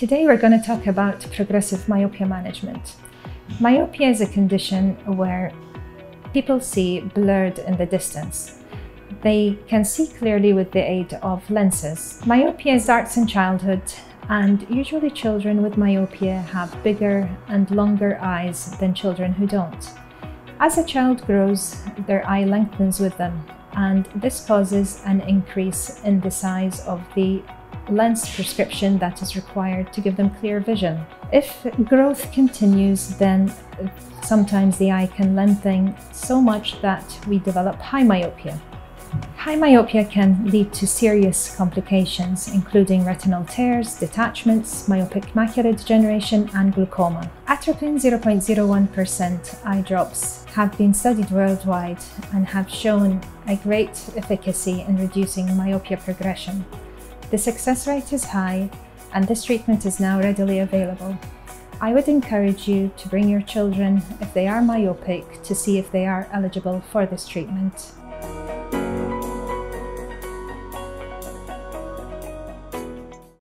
Today we're going to talk about progressive myopia management. Myopia is a condition where people see blurred in the distance. They can see clearly with the aid of lenses. Myopia starts in childhood and usually children with myopia have bigger and longer eyes than children who don't. As a child grows, their eye lengthens with them and this causes an increase in the size of the lens prescription that is required to give them clear vision. If growth continues, then sometimes the eye can lengthen so much that we develop high myopia. High myopia can lead to serious complications, including retinal tears, detachments, myopic macular degeneration, and glaucoma. Atropine 0.01% eye drops have been studied worldwide and have shown a great efficacy in reducing myopia progression. The success rate is high and this treatment is now readily available. I would encourage you to bring your children, if they are myopic, to see if they are eligible for this treatment.